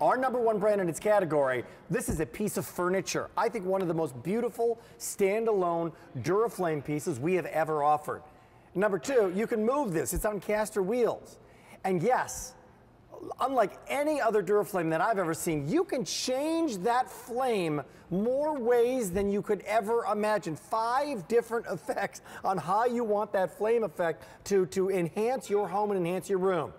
Our number one brand in its category, this is a piece of furniture. I think one of the most beautiful standalone Duraflame pieces we have ever offered. Number two, you can move this. It's on caster wheels. And yes, unlike any other Duraflame that I've ever seen, you can change that flame more ways than you could ever imagine. Five different effects on how you want that flame effect to, to enhance your home and enhance your room.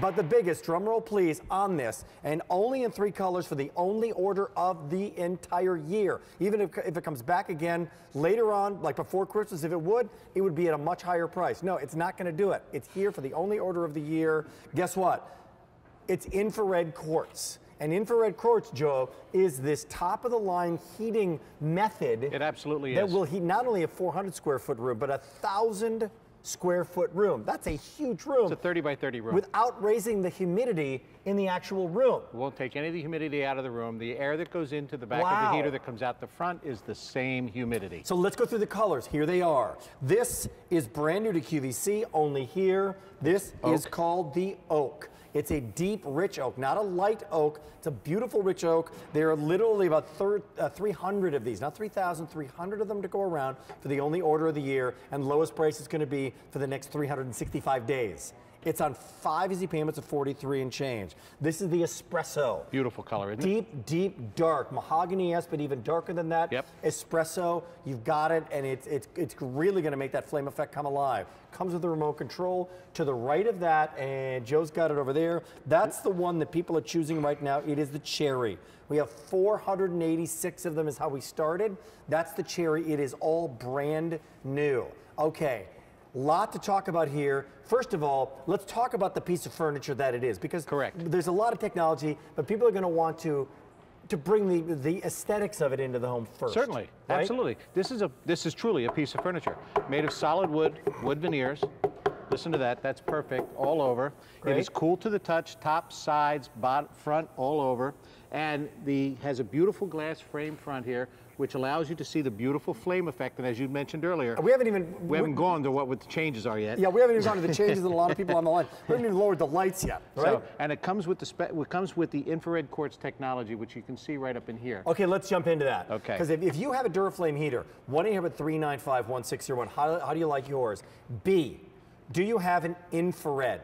But the biggest, drum roll please, on this, and only in three colors for the only order of the entire year. Even if, if it comes back again later on, like before Christmas, if it would, it would be at a much higher price. No, it's not gonna do it. It's here for the only order of the year. Guess what? It's infrared quartz. And infrared quartz, Joe, is this top of the line heating method. It absolutely that is. That will heat not only a 400 square foot room, but a thousand square foot room. That's a huge room. It's a 30 by 30 room. Without raising the humidity in the actual room. It won't take any of the humidity out of the room. The air that goes into the back wow. of the heater that comes out the front is the same humidity. So let's go through the colors. Here they are. This is brand new to QVC, only here. This oak. is called the Oak. It's a deep, rich oak, not a light oak. It's a beautiful, rich oak. There are literally about uh, 300 of these, not 3,000, 300 of them to go around for the only order of the year, and lowest price is going to be for the next 365 days. It's on five easy payments of 43 and change. This is the espresso. Beautiful color, isn't deep, it? Deep, deep, dark. Mahogany, yes, but even darker than that. Yep. Espresso, you've got it, and it's, it's, it's really gonna make that flame effect come alive. Comes with the remote control. To the right of that, and Joe's got it over there, that's the one that people are choosing right now. It is the cherry. We have 486 of them is how we started. That's the cherry. It is all brand new. Okay, Lot to talk about here. First of all, let's talk about the piece of furniture that it is because Correct. there's a lot of technology, but people are going to want to to bring the the aesthetics of it into the home first. Certainly, right? absolutely. This is a this is truly a piece of furniture made of solid wood, wood veneers. Listen to that. That's perfect all over. Great. It is cool to the touch, top, sides, bottom, front, all over, and the has a beautiful glass frame front here which allows you to see the beautiful flame effect. And as you mentioned earlier, we haven't even we, we haven't gone to what, what the changes are yet. Yeah, we haven't even gone to the changes and a lot of people on the line. We haven't even lowered the lights yet, right? So, and it comes with the spe it comes with the infrared quartz technology, which you can see right up in here. Okay, let's jump into that. Okay. Because if, if you have a Duraflame heater, 1-800-395-1601, how, how do you like yours? B, do you have an infrared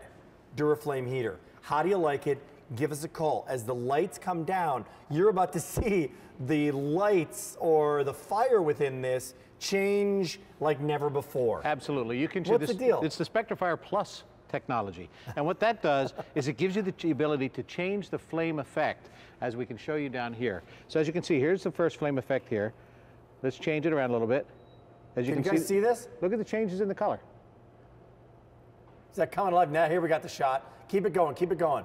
Duraflame heater? How do you like it? Give us a call. As the lights come down, you're about to see the lights or the fire within this change like never before. Absolutely. You can What's this, the deal? It's the SpectraFire Plus technology. And what that does is it gives you the ability to change the flame effect as we can show you down here. So as you can see, here's the first flame effect here. Let's change it around a little bit. As you can, can you guys see, see this? Look at the changes in the color. Is that coming alive? Now here we got the shot. Keep it going, keep it going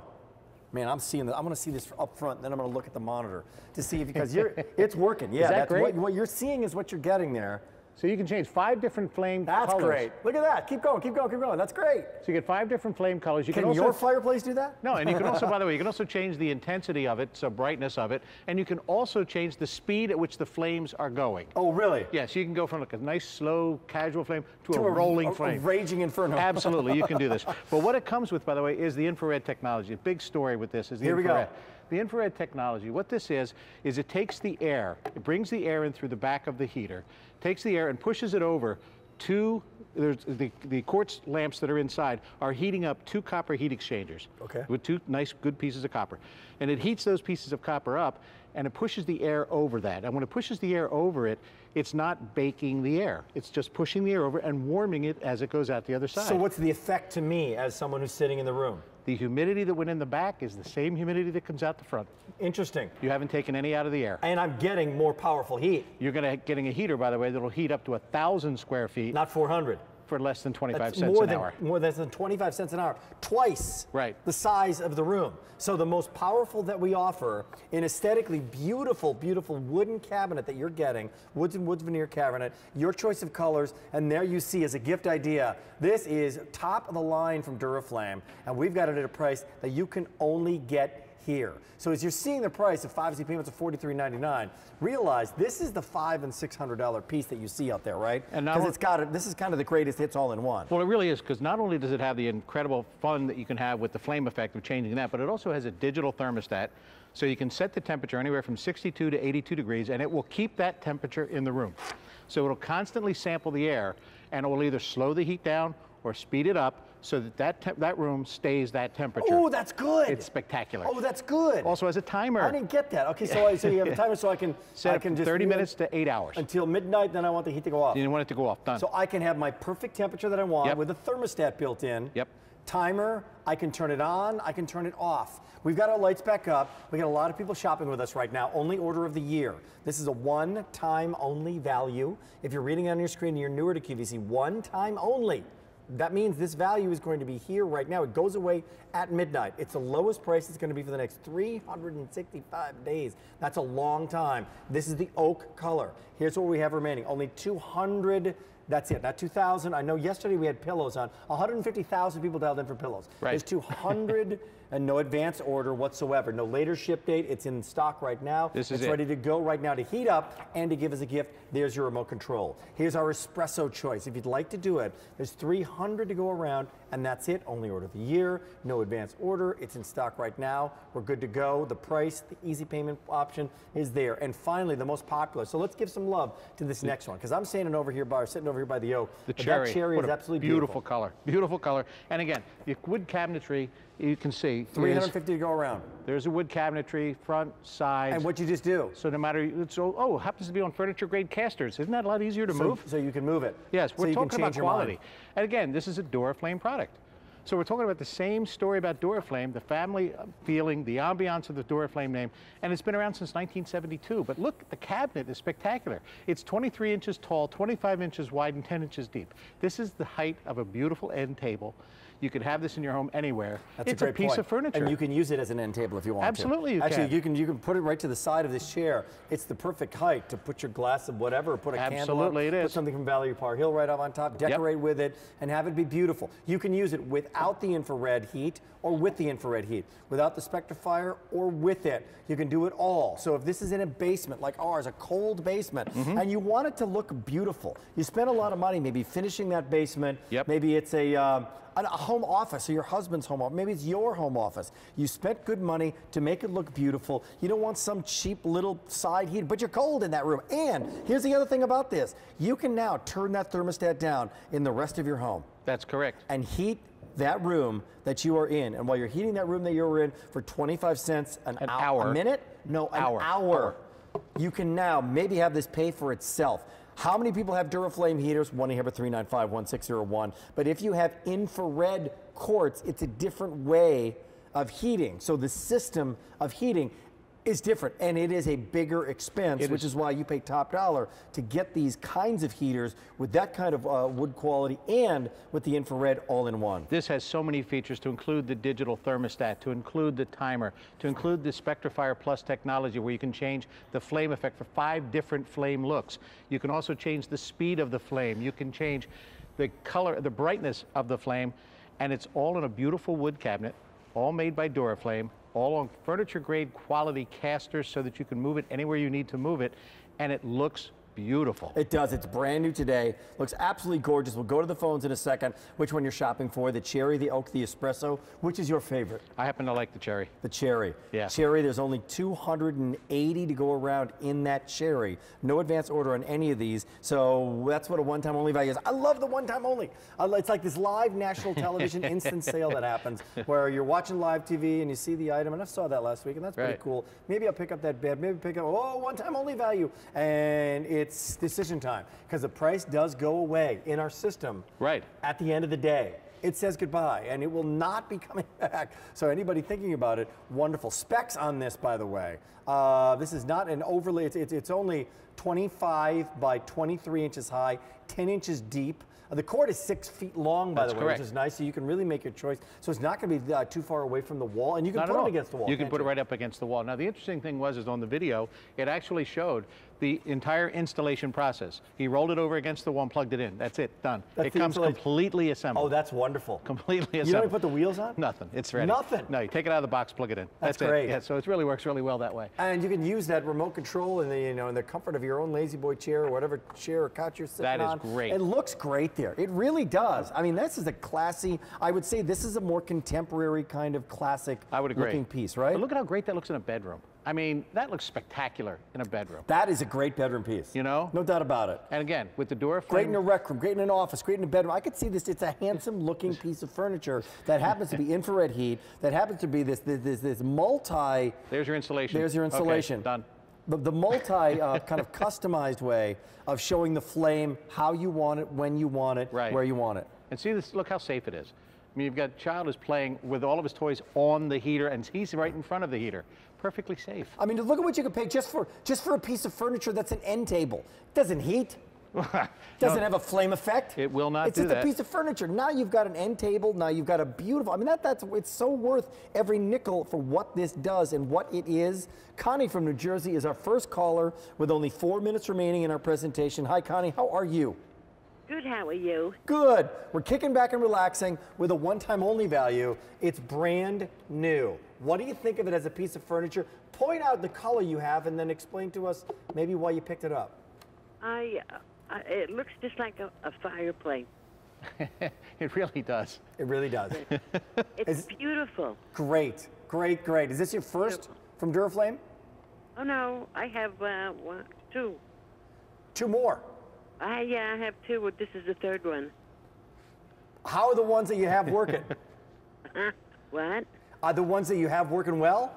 man, I'm seeing that. I'm going to see this up front, then I'm going to look at the monitor to see if because you're, it's working. Yeah, that that's great? What, what, you're seeing is what you're getting there. So you can change five different flame That's colors. great. Look at that. Keep going, keep going, keep going. That's great. So you get five different flame colors. You can, can also, your fireplace do that? No, and you can also, by the way, you can also change the intensity of it, so brightness of it, and you can also change the speed at which the flames are going. Oh, really? Yes, you can go from like a nice, slow, casual flame to, to a, a, rolling a, flame. A raging inferno. Absolutely, you can do this. But what it comes with, by the way, is the infrared technology. A big story with this is the Here infrared. we go. The infrared technology, what this is, is it takes the air, it brings the air in through the back of the heater, takes the air and pushes it over to there's the, the quartz lamps that are inside are heating up two copper heat exchangers okay. with two nice good pieces of copper. And it heats those pieces of copper up and it pushes the air over that. And when it pushes the air over it, it's not baking the air. It's just pushing the air over and warming it as it goes out the other side. So what's the effect to me as someone who's sitting in the room? The humidity that went in the back is the same humidity that comes out the front. Interesting. You haven't taken any out of the air. And I'm getting more powerful heat. You're going to getting a heater, by the way, that'll heat up to a thousand square feet. Not 400 for less than 25 That's cents more an than, hour. More than 25 cents an hour. Twice right. the size of the room. So the most powerful that we offer, an aesthetically beautiful, beautiful wooden cabinet that you're getting, woods and woods veneer cabinet, your choice of colors, and there you see as a gift idea, this is top of the line from Duraflame, and we've got it at a price that you can only get here. So as you're seeing the price of five easy payments of $43.99, realize this is the five and $600 piece that you see out there, right? And Because it's got it, this is kind of the greatest hits all in one. Well, it really is, because not only does it have the incredible fun that you can have with the flame effect of changing that, but it also has a digital thermostat. So you can set the temperature anywhere from 62 to 82 degrees, and it will keep that temperature in the room. So it'll constantly sample the air, and it will either slow the heat down or speed it up so that that, that room stays that temperature. Oh, that's good. It's spectacular. Oh, that's good. Also has a timer. I didn't get that. Okay, so I, so you have a timer, so I can Set I it can just 30 minutes to 8 hours. until midnight. Then I want the heat to go off. You want it to go off. Done. So I can have my perfect temperature that I want Yep. with a thermostat built in. Yep. Timer, I can turn it on, I can turn it off. We've got our lights back up. We got a lot of people shopping with us right now. Only order of the year. This is a one time only value. If you're reading on your screen and you're newer to QVC, one time only. That means this value is going to be here right now. It goes away at midnight. It's the lowest price it's going to be for the next 365 days. That's a long time. This is the oak color. Here's what we have remaining. Only 200 that's it, not 2,000. I know yesterday we had pillows on. 150,000 people dialed in for pillows. Right. There's 200 and no advance order whatsoever. No later ship date. It's in stock right now. This is it's it. ready to go right now to heat up and to give as a gift. There's your remote control. Here's our espresso choice. If you'd like to do it, there's 300 to go around, and that's it. Only order of the year. No advance order. It's in stock right now. We're good to go. The price, the easy payment option is there. And finally, the most popular. So let's give some love to this next one because I'm standing over here by, sitting over here by the oak. The cherry. That cherry What is absolutely beautiful, beautiful. color. Beautiful color. And again, the wood cabinetry, you can see, is- 350 to go around. there's a wood cabinetry, front, side. And what you just do? so no matter, it's, oh, oh, happens to be on furniture grade casters. Isn't that a lot easier to So, move? so you can move it. Yes, we're can talking about change your mind. quality. And again, this is a Duraflame product. So we're talking about the same story about Duraflame, the family feeling, the ambiance of the Duraflame name, and it's been around since 1972. But look, the cabinet is spectacular. It's 23 inches tall, 25 inches wide, and 10 inches deep. This is the height of a beautiful end table. You can have this in your home anywhere. That's it's a great piece point. of furniture. And you can use it as an end table if you want Absolutely to. you Actually, can. you can you can put it right to the side of this chair. It's the perfect height to put your glass of whatever, put a candle Absolutely up, it put something from Valerie Parr Hill right up on top, decorate with it, and have it be beautiful. You can use it without the infrared heat or with the infrared heat, without the SpectraFire or with it. You can do it all. So if this is in a basement like ours, a cold basement, Mm-hmm. and you want it to look beautiful, you spend a lot of money maybe finishing that basement. Yep. Maybe it's a um, a home office or your husband's home office. Maybe it's your home office. You spent good money to make it look beautiful. You don't want some cheap little side heat, but you're cold in that room. And here's the other thing about this you can now turn that thermostat down in the rest of your home That's correct. and heat that room that you are in. And while you're heating that room that you're in for 25 cents an, An hou- hour. a minute? No, an Hour. hour. You can now maybe have this pay for itself. How many people have Duraflame heaters? 1 800 395 1601. But if you have infrared quartz, it's a different way of heating. So the system of heating is different and it is a bigger expense, It which is. is why you pay top dollar to get these kinds of heaters with that kind of uh, wood quality and with the infrared all in one. This has so many features to include the digital thermostat, to include the timer, to include the SpectraFire Plus technology where you can change the flame effect for five different flame looks. You can also change the speed of the flame. You can change the color, the brightness of the flame, and it's all in a beautiful wood cabinet, all made by Duraflame, all on furniture grade quality casters so that you can move it anywhere you need to move it, and it looks beautiful. It does. It's brand new today. Looks absolutely gorgeous. We'll go to the phones in a second. Which one you're shopping for? The cherry, the oak, the espresso. Which is your favorite? I happen to like the cherry. The cherry. Yeah. Cherry, there's only 280 to go around in that cherry. No advance order on any of these. So that's what a one time only value is. I love the one time only. It's like this live national television instant sale that happens where you're watching live TV and you see the item. And I saw that last week and that's pretty cool. Maybe I'll pick up that bed. Maybe pick up, oh, one time only value. And it's decision time because the price does go away in our system Right. at the end of the day. It says goodbye and it will not be coming back. So, anybody thinking about it, wonderful. Specs on this, by the way. Uh, this is not an overlay, it's, it's, it's only 25 by 23 inches high, 10 inches deep. Uh, the cord is six feet long, by That's the way, correct. which is nice. So, you can really make your choice. So, it's not going to be uh, too far away from the wall and you can Not put it all. against the wall. You can put it right up against the wall. Now, the interesting thing was, is on the video, it actually showed the entire installation process. He rolled it over against the wall and plugged it in. That's it, done. That's it comes completely assembled. Oh, that's wonderful. completely assembled. You don't even put the wheels on? Nothing. It's ready. Nothing? No, you take it out of the box, plug it in. That's That's, great. it. Yeah, so it really works really well that way. And you can use that remote control in the you know in the comfort of your own La-Z-Boy chair or whatever chair or couch you're sitting on. That is on. great. It looks great there. It really does. I mean, this is a classy. I would say this is a more contemporary kind of classic I would agree. looking piece, right? But look at how great that looks in a bedroom. I mean, that looks spectacular in a bedroom. that is a great bedroom piece. You know? No doubt about it. And again, with the Duraflame. Great in a rec room, great in an office, great in a bedroom. I could see this. It's a handsome looking piece of furniture that happens to be infrared heat, that happens to be this this this, this multi. There's your installation. There's your Okay, installation. done. The, the multi uh, kind of customized way of showing the flame how you want it, when you want it, Right. where you want it. And see this, look how safe it is. I mean, you've got a child who's playing with all of his toys on the heater, and he's right in front of the heater. Perfectly safe. I mean, look at what you could pay just for just for a piece of furniture that's an end table. It doesn't heat. Doesn't have a flame effect. It will not It's do just a piece of furniture. Now you've got an end table. Now you've got a beautiful. I mean, that that's it's so worth every nickel for what this does and what it is. Connie from New Jersey is our first caller with only four minutes remaining in our presentation. Hi, Connie. How are you? Good, how are you? Good. We're kicking back and relaxing with a one-time only value. It's brand new. What do you think of it as a piece of furniture? Point out the color you have and then explain to us maybe why you picked it up. I, uh, I it looks just like a, a fireplace. it really does. It really does. It's Is- beautiful. great, great, great. Is this your first from Duraflame? Oh no, I have uh, one, two. Two more. I uh, have two. but This is the third one. How are the ones that you have working? What? Are the ones that you have working well?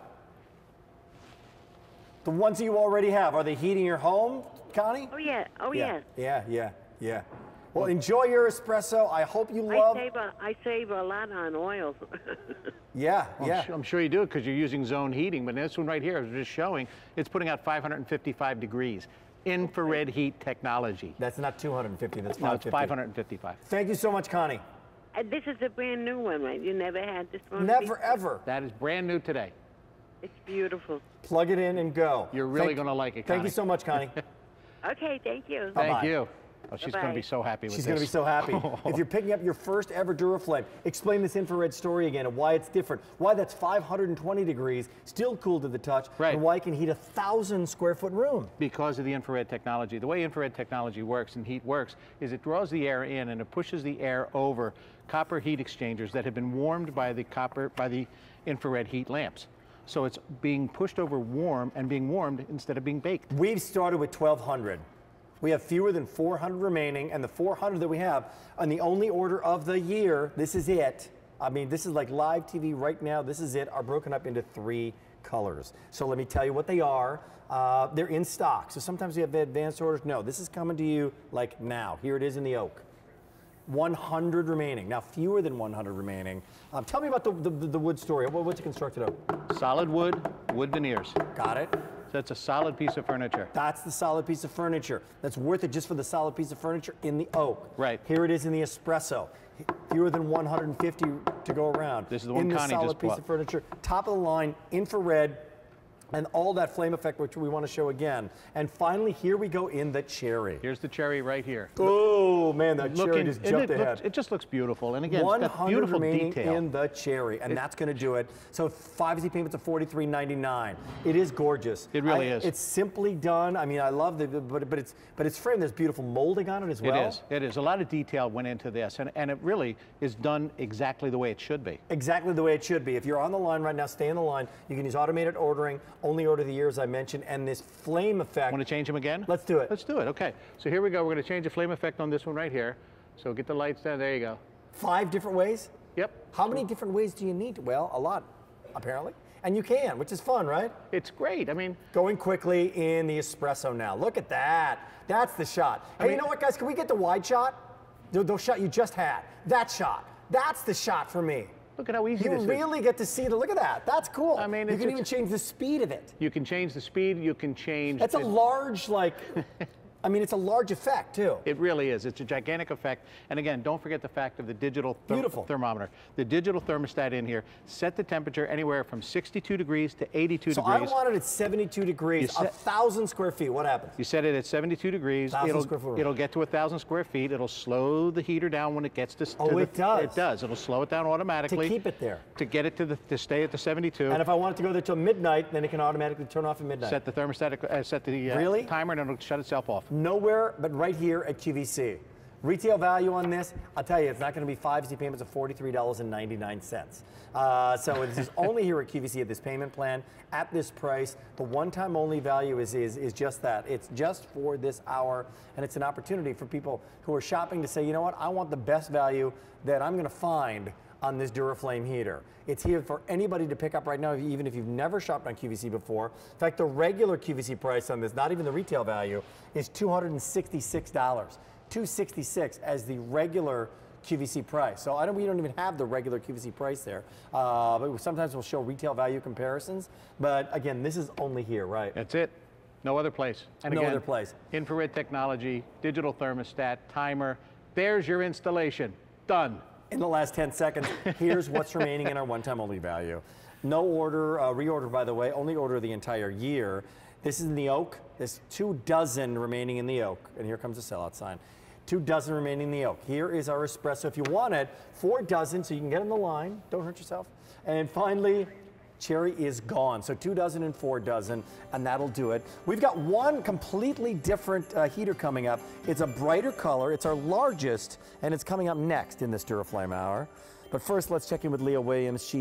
The ones that you already have, are they heating your home, Connie? Oh yeah. Oh yeah. Yeah, yeah, yeah. Well, enjoy your espresso. I hope you I love. save a I save a lot on oil. Yeah, I'm yeah. su- I'm sure you do because you're using zone heating, but this one right here is just showing it's putting out 555 degrees. Infrared heat technology. That's not 250. That's No, it's 555. Thank you so much, Connie. And this is a brand new one, right? You never had this one. Never before? ever. That is brand new today. It's beautiful. Plug it in and go. You're really gonna like it, Thank you so much, Connie. Okay, thank you. Bye-bye. Thank you. Oh, she's going to be so happy with She's this. She's going to be so happy. if you're picking up your first ever Duraflame, explain this infrared story again and why it's different. Why that's 520 degrees, still cool to the touch, Right. and why it can heat a thousand square foot room. because of the infrared technology. The way infrared technology works and heat works is it draws the air in and it pushes the air over copper heat exchangers that have been warmed by the copper by the infrared heat lamps. So it's being pushed over warm and being warmed instead of being baked. We've started with 1,200. We have fewer than 400 remaining, and the 400 that we have on the only order of the year, this is it. I mean, this is like live TV right now. This is it, are broken up into three colors. So let me tell you what they are. Uh, they're in stock. So sometimes you have the advanced orders. No, this is coming to you like now. Here it is in the oak. 100 remaining. Now, fewer than 100 remaining. Um, tell me about the, the, the wood story. What, what's it constructed of? Solid wood, wood veneers. Got it? So that's a solid piece of furniture. That's the solid piece of furniture. That's worth it just for the solid piece of furniture in the oak. Right. Here it is in the espresso. Fewer than 150 to go around. This is the one in the Connie solid just piece bought. of furniture, top of the line, infrared, and all that flame effect, which we want to show again. And finally, here we go in the cherry. Here's the cherry right here. Oh man, that cherry just jumped it, ahead. looks- it just looks beautiful. And again, it's 100 got beautiful detail. in the cherry, and that's going to do it. So five easy payments of forty-three ninety-nine. It is gorgeous. It really I- is. It's simply done. I mean, I love the, but but it's but it's framed. There's beautiful molding on it as well. It is. It is. A lot of detail went into this, and, and it really is done exactly the way it should be. Exactly the way it should be. If you're on the line right now, stay on the line. You can use automated ordering, only order the year as I mentioned, and this flame effect. Want to change them again? Let's do it. Let's do it. Okay. So here we go. We're going to change the flame effect on this one right here. So get the lights down. There you go. Five different ways. Yep. How many different ways do you need? Well, a lot, apparently. And you can, which is fun, right? It's great. I mean, Going quickly in the espresso now. Look at that. That's the shot. Hey, you mean- know what, guys? Can we get the wide shot? The, the shot you just had. That shot. That's the shot for me. Look at how easy You this is. You really get to see the. Look at that. That's cool. I mean, you can even change the speed of it. You can change the speed. You can change. That's a large, like, I mean, it's a large effect too. It really is. It's a gigantic effect. And again, don't forget the fact of the digital ther- Beautiful. thermometer. The digital thermostat in here set the temperature anywhere from 62 degrees to 82 So I degrees. want it at 72 degrees, a thousand square feet. What happens? You set it at 72 degrees. 1,000 it'll, it'll get to 1,000 square feet. It'll slow the heater down when it gets to, Oh, to the, it does? It does. It'll slow it down automatically. To keep it there. To get it to the to stay at the 72. And if I want it to go there till midnight, then it can automatically turn off at midnight. set the thermostat, uh, set the uh, Really? timer, and it'll shut itself off. Nowhere but right here at QVC. Retail value on this, I'll tell you, it's not going to be five easy payments of $43.99. Uh, so this is only here at QVC at this payment plan at this price. The one-time only value is, is, is just that. It's just for this hour, and it's an opportunity for people who are shopping to say, you know what, I want the best value that I'm going to find on this Duraflame heater. It's here for anybody to pick up right now, even if you've never shopped on QVC before. In fact, the regular QVC price on this, not even the retail value, is $266. 266 as the regular QVC price. So I don't, we don't even have the regular QVC price there. Uh, but sometimes we'll show retail value comparisons. But again, this is only here, right? That's it. No other place. And No again, other place. Infrared technology, digital thermostat, timer. There's your installation. Done. In the last 10 seconds, here's what's remaining in our one-time only value. No order, uh, reorder by the way, only order the entire year. This is in the oak. There's two dozen remaining in the oak. And here comes the sellout sign. Two dozen remaining in the oak. Here is our espresso. If you want it, four dozen so you can get in the line. Don't hurt yourself. And finally, cherry is gone. So two dozen and four dozen, and that'll do it. We've got one completely different uh, heater coming up. It's a brighter color. It's our largest, and it's coming up next in this Duraflame hour. But first, let's check in with Leah Williams. She